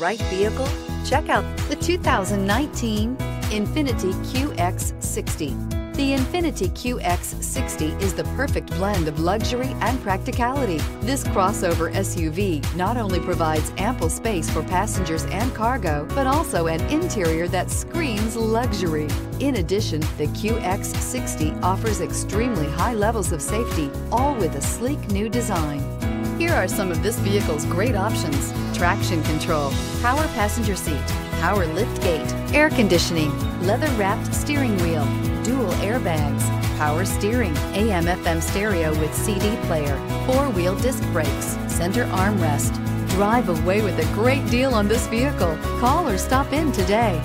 Right vehicle? Check out the 2019 Infiniti QX60. The Infiniti QX60 is the perfect blend of luxury and practicality. This crossover SUV not only provides ample space for passengers and cargo, but also an interior that screams luxury. In addition, the QX60 offers extremely high levels of safety, all with a sleek new design. Here are some of this vehicle's great options. Traction control, power passenger seat, power lift gate, air conditioning, leather wrapped steering wheel, dual airbags, power steering, AM FM stereo with CD player, four wheel disc brakes, center armrest. Drive away with a great deal on this vehicle. Call or stop in today.